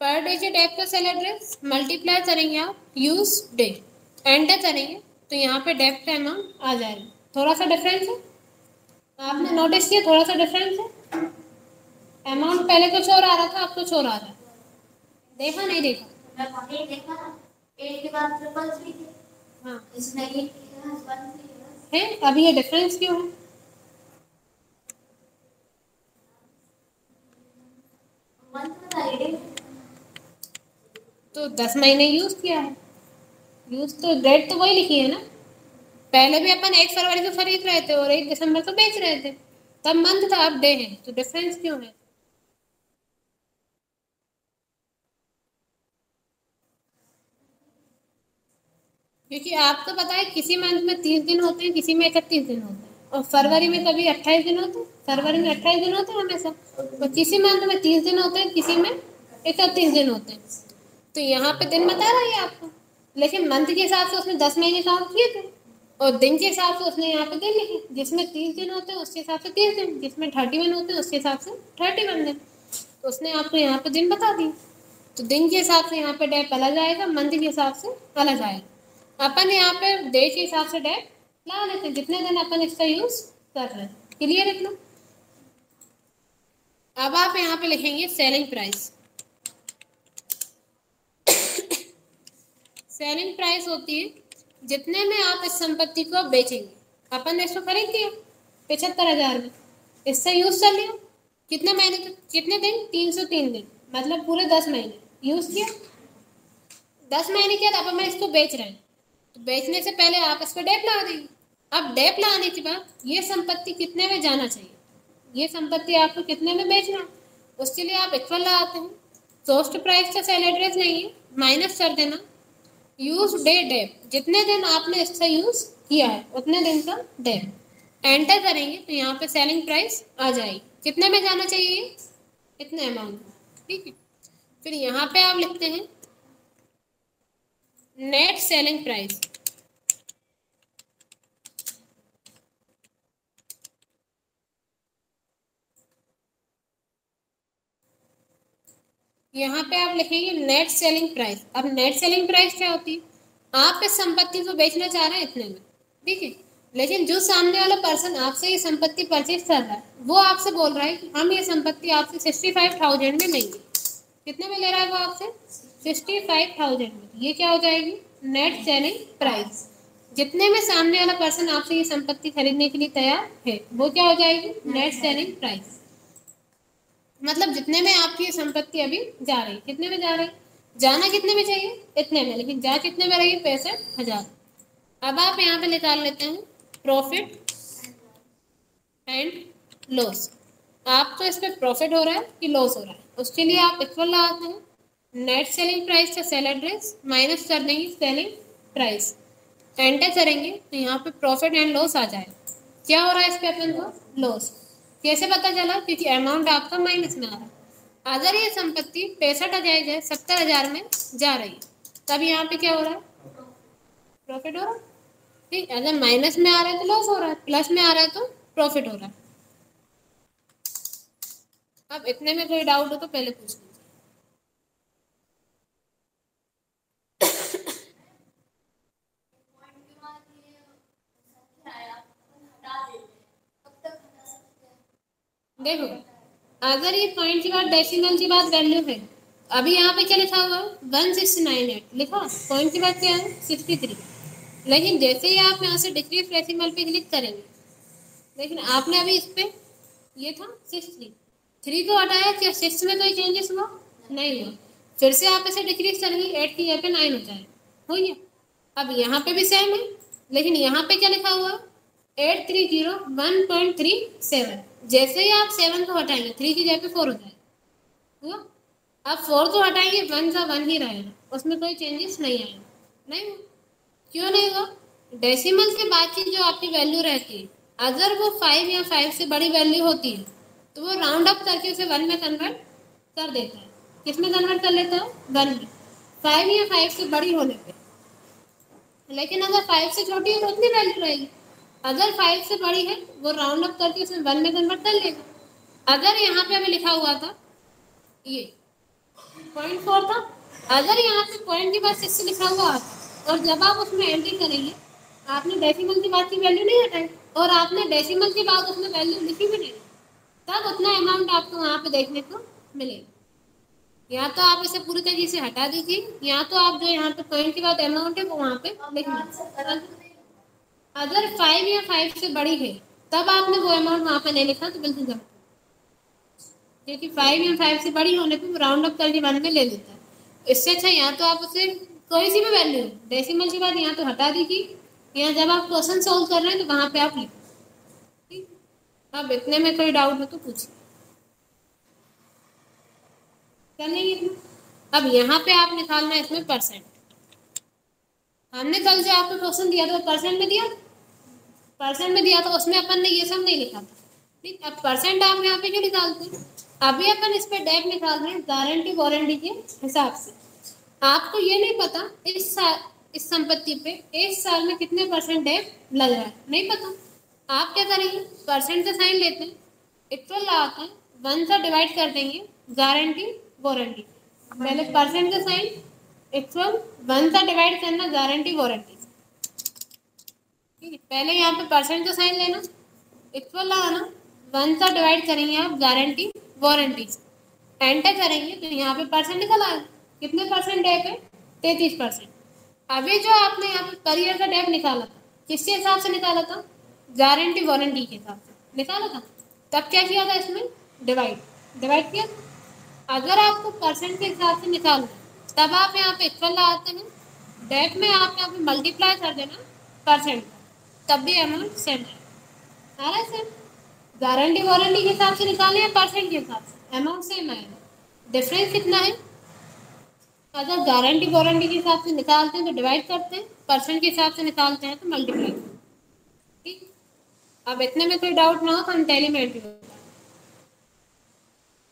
पर digit app का cell address multiply करेंगे आप यूज़ डे एंटर करेंगे तो यहाँ पे डेप का अमाउंट आ जाएगा। थोड़ा सा डिफरेंस है? आपने नोटिस किया, थोड़ा सा डिफरेंस है? अमाउंट पहले कुछ और आ रहा था, अब कुछ और आ रहा है। देखा नहीं देखा? हाँ है, अभी ये डिफरेंस क्यों है? तो दस महीने यूज़ किया है। यूज़ तो डेट तो वही लिखी है ना। पहले भी अपन एक फरवरी को खरीद रहे थे और एक दिसंबर को बेच रहे थे। तब मंथ था अब डे है तो डिफरेंस क्यों है? क्योंकि आपको पता है किसी मंथ में तीस दिन होते हैं, किसी में इकतीस दिन होते हैं। और फरवरी में कभी अट्ठाईस दिन होते हैं, फरवरी में अट्ठाईस दिन होते हैं हमेशा। तो किसी मंथ में तीस दिन होते हैं, किसी में इकतीस दिन होते हैं। तो यहाँ पे दिन बता रहा है आपको? लेकिन मंथ के हिसाब से उसने दस महीने काउंट किए थे और दिन के हिसाब से उसने यहाँ पे दिन लिखे जिसमें तीस दिन होते हैं, उसके हिसाब से तीस दिन, जिसमें थर्टी वन होते हैं, उसके हिसाब से थर्टी वन दिन। तो उसने आपको यहाँ पे दिन बता दिए। तो दिन के हिसाब से यहाँ पे डेप अलग आएगा मंथ के हिसाब से अलग आएगा अपन यहाँ पे डे के हिसाब से डेप ला लेते हैं, जितने दिन अपन इसका यूज़ कर रहे हैं। क्लियर इतना? अब आप यहाँ पे लिखेंगे सेलिंग प्राइस सेलिंग प्राइस होती है, जितने में आप इस संपत्ति को बेचेंगे। अपन ने इसको खरीद लिया पिछहत्तर हज़ार में। इससे यूज़ कर लिया। कितने महीने तक, कितने दिन? तीन सौ तीन दिन। मतलब पूरे दस महीने। यूज़ किया। दस महीने के बाद अपन इसको बेच रहे हैं। तो बेचने से पहले आप इसको डेप लगा देंगे। अब डेप लगाने के बाद ये संपत्ति कितने में जाना चाहिए? ये संपत्ति आपको कितने में बेचना उसके लिए आप इक्वल लगाते हैं। सोस्ट प्राइस का सेल एड्रेस नहीं है। माइनस कर देना। यूज़ डे डेप जितने दिन आपने इसका यूज़ किया है, उतने दिन का डे एंटर करेंगे तो यहाँ पे सेलिंग प्राइस आ जाएगी. कितने में जाना चाहिए इतने अमाउंट ठीक है? फिर यहाँ पे आप लिखते हैं नेट सेलिंग प्राइस यहाँ पे आप लिखेंगे नेट सेलिंग प्राइस अब नेट सेलिंग प्राइस क्या होती है? आप इस संपत्ति को बेचना चाह रहे हैं इतने में। ठीक है? लेकिन जो सामने वाला पर्सन आपसे ये संपत्ति परचेज कर रहा है, वो आपसे बोल रहा है कि हम ये संपत्ति आपसे सिक्सटी फाइव थाउज़ेंड में लेंगे। कितने में ले रहा है वो आपसे? सिक्सटी फाइव थाउज़ेंड में। ये क्या हो जाएगी? नेट सेलिंग प्राइस जितने में सामने वाला पर्सन आपसे ये संपत्ति खरीदने के लिए तैयार है, वो क्या हो जाएगी? नेट सेलिंग प्राइस मतलब जितने में आपकी संपत्ति अभी जा रही, कितने में जा रही? जाना कितने में चाहिए? इतने में, लेकिन जा कितने में रही? पैंसठ हज़ार। अब आप यहाँ पे निकाल लेते हैं प्रॉफिट एंड लॉस आप तो इस पर प्रॉफिट हो रहा है कि लॉस हो रहा है? उसके लिए आप इक्वल लगाते हैं। नेट सेलिंग प्राइस का सेल एड्रेस माइनस कर देंगे सेलिंग प्राइस एंटर करेंगे तो यहाँ पे प्रॉफिट एंड लॉस आ जाए क्या हो रहा है इस पे अपन को? लॉस कैसे पता चला? क्योंकि अमाउंट आपका माइनस में आ रहा है। अगर ये संपत्ति पैंसठ हज़ार जाए सत्तर हज़ार में जा रही है। तब यहाँ पे क्या हो रहा है? प्रॉफिट हो रहा है। ठीक, अगर माइनस में आ रहा है तो लॉस हो रहा है। प्लस में आ रहा है तो प्रॉफिट हो रहा है। अब इतने में कोई डाउट हो तो पहले पूछ लीजिए। देखो, अगर ये पॉइंट की बात डेसिमल की बात वैल्यू है, अभी यहाँ पे क्या लिखा हुआ? वन सिक्स नाइन एट लिखा? पॉइंट की बात क्या है? सिक्सटी थ्री लेकिन जैसे ही आप यहाँ से डिक्रीज डेसिमल पे क्लिक करेंगे, लेकिन आपने अभी इस पर ये था सिक्स थ्री थ्री को हटाया, क्या सिक्स में कोई चेंजेस हुआ? नहीं हुआ। फिर से आप इसे डिक्रीज करेंगे एट की जगह पे नाइन हो जाए। हो गया? अब यहाँ पे भी सेम है, लेकिन यहाँ पे क्या लिखा हुआ? Eight three zero one point three seven जैसे ही आप सेवन को हटाएँगे थ्री की जगह फोर हो जाएगा। हुआ अब फोर को हटाएँगे वन का वन ही रहेगा। उसमें कोई चेंजेस नहीं आएगा। नहीं? क्यों नहीं हुआ? डेसिमल के बाद की जो आपकी वैल्यू रहती है, अगर वो फाइव या फाइव से बड़ी वैल्यू होती है तो वो राउंड अप करके उसे वन में कन्वर्ट कर देता है। किसमें कन्वर्ट कर लेता है? वन में। फाइव या फाइव से बड़ी होने पे। लेकिन अगर फाइव से छोटी है तो उतनी वैल्यू रहेगी। अगर फाइव से बड़ी है, वो राउंड अप करके उसमें वन में कन्वर्ट कर लेगा। अगर यहाँ पे अभी लिखा हुआ था, ये पॉइंट फोर था, अगर यहाँ पे पॉइंट के बाद सिक्स लिखा हुआ और जब आप उसमें एंट्री करेंगे, आपने डेसिमल के बाद की वैल्यू नहीं हटाई, और आपने डेसिमल के बाद उसमें वैल्यू लिखी भी नहीं, तब उतना अमाउंट आपको वहाँ पे देखने को मिलेगा। या तो आप इसे पूरी तरीके से हटा दीजिए, या तो आप जो यहाँ पे पॉइंट के बाद अमाउंट है, वो वहाँ पे लिख अगर फाइव या फाइव से बड़ी है, तब आपने वो अमाउंट वहाँ पे नहीं लिखा तो बिल्कुल गलत। क्योंकि फाइव या फाइव से बड़ी होने पे राउंड अप करके वन में ले लेता है। इससे अच्छा यहाँ तो आप उसे कोई सी भी वैल्यू डेसिमल के बाद यहाँ तो हटा दीजिए यहाँ जब आप क्वेश्चन सोल्व कर रहे हैं तो वहाँ पे आप लिखो। ठीक? अब इतने में कोई डाउट हो तो पूछिए कर लेंगे अब यहाँ पे आप निकालना है इसमें परसेंट हमने कल जो आपको क्वेश्चन दिया था परसेंट में दिया? परसेंट में दिया था, उसमें अपन ने ये सब नहीं लिखा था। ठीक, अब परसेंट आप यहाँ पे क्यों निकालते हैं? अभी अपन इस पर डेप निकाल रहे हैं गारंटी वारंटी के हिसाब से। आपको ये नहीं पता, इस साल इस संपत्ति पे इस साल में कितने परसेंट डेप लग रहा है? नहीं पता। आप क्या करेंगे? परसेंट से साइन लेते हैं। इक्वल लगाते हैं वन से डिवाइड कर देंगे गारंटी वारंटी पहले परसेंट का साइन इक्वल वन से डिवाइड करना गारंटी वारंटी ठीक है, पहले यहाँ पे परसेंट का साइन लेना। इक्वल लगाना वन से डिवाइड करेंगे आप गारंटी वारंटी एंटर करेंगे तो यहाँ पे परसेंट निकल आए कितने परसेंट डेप है तैतीस परसेंट अभी जो आपने यहाँ पे करियर का डेप निकाला था, किसके हिसाब से निकाला था? गारंटी वारंटी के हिसाब से। निकाला था? तब क्या किया था इसमें? डिवाइड डिवाइड किया? अगर आपको परसेंट के हिसाब से निकालना तब आप यहाँ पे इक्वल लगाते हैं? डेप में आप यहाँ पे मल्टीप्लाई कर देना परसेंट तब भी अमाउंट सेम है। है सेम गारंटी वारंटी के हिसाब से निकाले या परसेंट के हिसाब से? अमाउंट सेम आएगा। डिफरेंस कितना है? अगर गारंटी वारंटी के हिसाब से निकालते हैं तो डिवाइड करते हैं परसेंट के हिसाब से निकालते हैं तो मल्टीप्लाई ठीक? अब इतने में कोई डाउट ना हो तो हम टैली में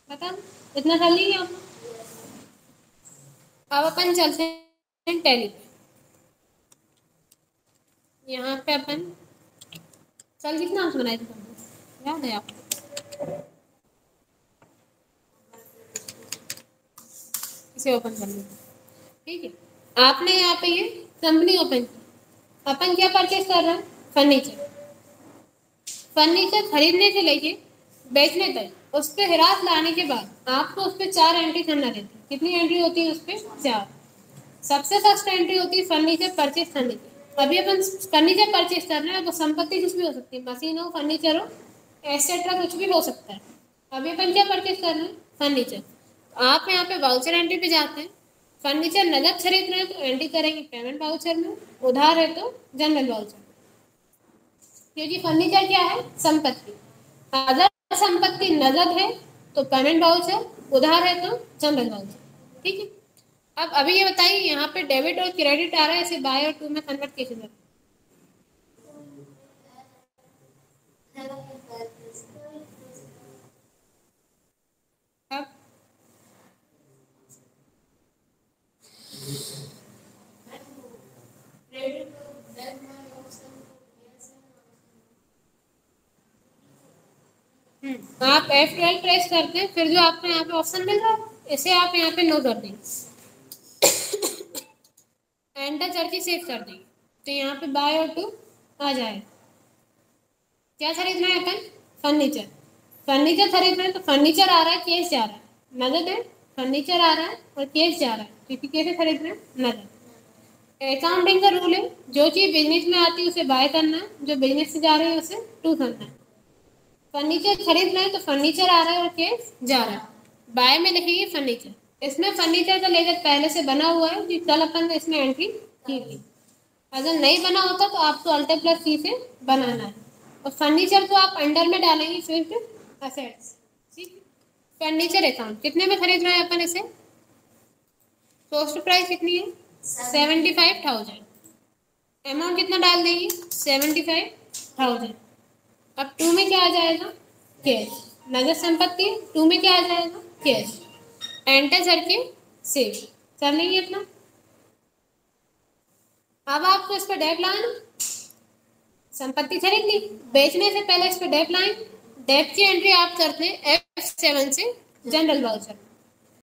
बता इतना कर लीजिए आप। अब अपन चलते हैं टैली पे। यहाँ पे अपन कल कितना अंश बनाए थे याद है आपको? इसे ओपन कर लीजिए ठीक है। आपने यहाँ पे ये कंपनी ओपन की। अपन क्या परचेज कर रहे हैं? फर्नीचर फर्नीचर खरीदने से लेके बेचने तक उस पर हिरास लाने के बाद आपको उस पर चार एंट्री करना रहती है कितनी एंट्री होती है उस पर चार। सबसे फ़र्स्ट एंट्री होती है फर्नीचर परचेज करने की। अभी अपन फर्नीचर परचेज कर रहे हैं, वो संपत्ति कुछ भी हो सकती है। मशीन हो फर्नीचर हो एसेट्रा कुछ भी हो सकता है। अभी अपन क्या परचेज कर रहे हैं? फर्नीचर आप यहाँ पे वाउचर एंट्री पे जाते हैं। फर्नीचर नगद खरीद रहे हैं तो एंट्री करेंगे पेमेंट वाउचर में। उधार है तो जनरल वाउचर क्योंकि फर्नीचर क्या है? संपत्ति। अगर संपत्ति नगद है तो पेमेंट वाउचर उधार है तो चल रहे ठीक है? अब अभी ये बताइए, यहाँ पे डेबिट और क्रेडिट आ रहा है, इसे बाय और टू में कन्वर्ट कैसे करें? आप एफ़ ट्वेल्व प्रेस करते हैं फिर जो आपको यहाँ पे ऑप्शन मिल रहा है, इसे आप यहाँ पे नो कर देंगे। एंटर करके सेव कर देंगे। तो यहाँ पे बाय और टू आ जाए क्या खरीदना है अपन? फर्नीचर फर्नीचर खरीद रहे हैं तो फर्नीचर आ रहा है केस जा रहा है। नगद है फर्नीचर आ रहा है और केस जा रहा है। क्योंकि कैसे खरीद रहे हैं? नगद अकाउंटिंग का रूल है, जो चीज़ बिज़नेस में आती है, उसे बाय करना है, जो बिज़नेस से जा रही है, उसे टू करना है। फर्नीचर खरीद रहे हैं तो फर्नीचर आ रहा है और केस जा रहा है। बाय में लिखेंगे फर्नीचर। इसमें फर्नीचर का लेजर पहले से बना हुआ है कि कल अपन ने इसमें एंट्री की थी। अगर नहीं बना होता तो आपको अल्टर प्लस सी से बनाना है। और फर्नीचर तो आप अंडर में डालेंगे फिर असेट्स ठीक? फर्नीचर अकाउंट कितने में खरीद रहे हैं अपन इसे? कॉस्ट प्राइस कितनी है? सेवेंटी फाइव थाउज़ेंड अमाउंट कितना डाल देंगे? सेवेंटी फाइव थाउज़ेंड अब टू में क्या आ जाएगा? कैश नगर संपत्ति, टू में क्या आ जाएगा? कैश एंटर करके सेव कर लेंगे अपना। अब आपको इस पर डेप लाना। संपत्ति खरीद ली बेचने से पहले इस पर डेप लाएँ। डेप की एंट्री आप करते हैं एफ़ सेवन से जनरल वाउचर